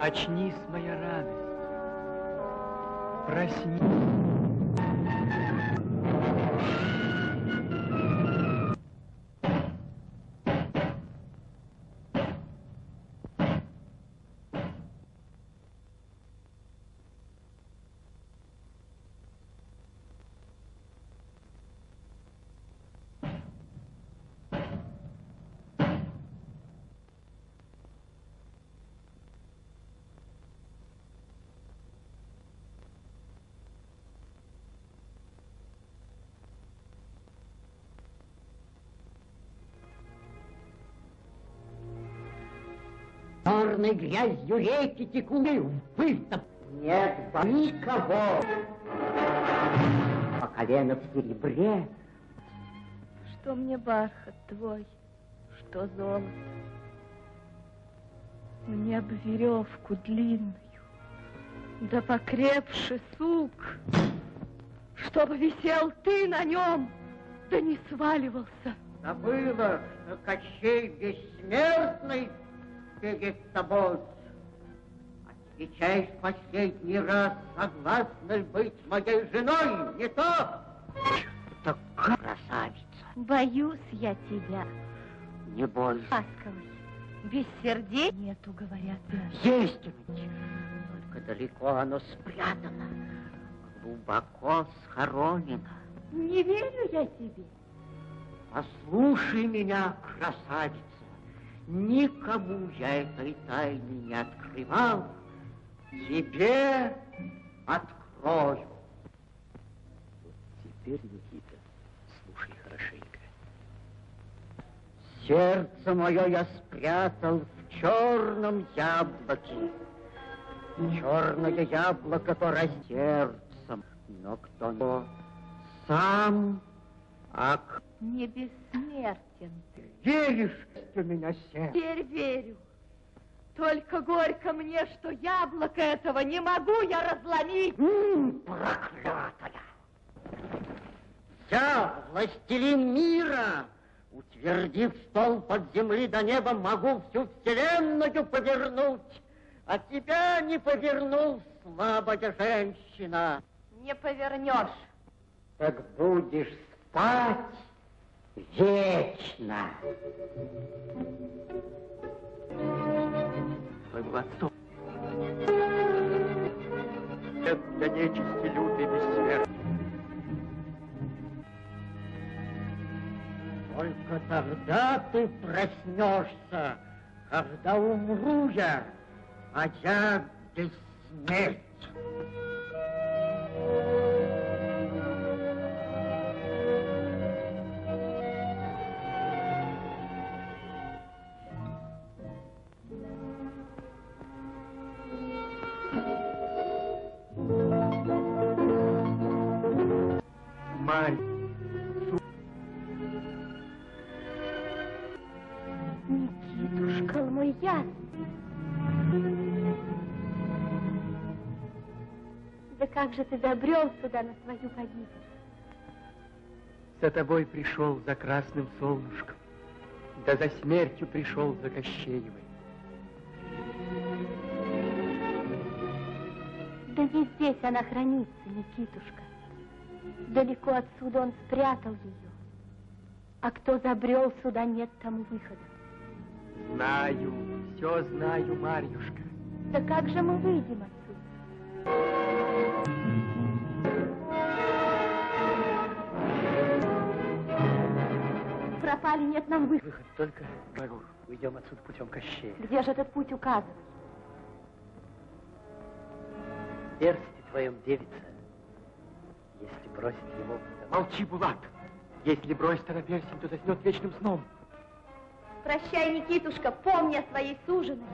Очнись, моя радость, проснись. Черной грязью реки текут, выступ. Нет никого. По колено в серебре. Что мне бархат твой, что золото. Мне бы веревку длинную, да покрепше сук, чтобы висел ты на нем, да не сваливался. Забыла, что Кощей бессмертный перед тобой. Отвечай в последний раз, согласна быть моей женой, не то? Так красавица. Боюсь я тебя. Не бойся. Ласковый. Без сердец нету, говорят. Есть ведь. Только далеко оно спрятано. Глубоко схоронено. Не верю я тебе. Послушай меня, красавица. Никому я этой тайны не открывал. Тебе открою. Вот теперь, Никита, слушай хорошенько. Сердце мое я спрятал в черном яблоке. Черное яблоко то сердцем, но кто сам, а не бессмертен ты. Веришь у меня сердце? Теперь верю. Только горько мне, что яблоко этого не могу я разломить. М -м, проклятая! Я, властелин мира, утвердив стол под земли до неба, могу всю вселенную повернуть, а тебя не повернул, слабая женщина. Не повернешь. Так будешь спать вечно. Отцу. Нет для нечисти лютой бессмертный. Только тогда ты проснешься, когда умру я, а я бессмертен. Марь, Никитушка мой ясный. Да как же ты добрел сюда на свою погибель? за тобой пришел за красным солнышком, да за смертью пришел за Кощеевой. Да не здесь она хранится, Никитушка. Далеко отсюда он спрятал ее. А кто забрел сюда, нет тому выхода. Знаю, все знаю, Марьюшка. Да как же мы выйдем отсюда? Пропали, нет нам выхода. Выход только, Мару, уйдем отсюда путем Кощея. Где же этот путь указывает? Персти своем девица, бросить его... Молчи, Булат. Если бросить она персень, то заснет вечным сном. Прощай, Никитушка, помни о своей суженой.